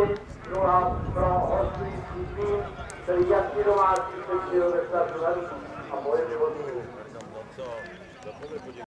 vždycky druhá pro hostující tým, který jasně domácí se přijel ve startu a boje životů.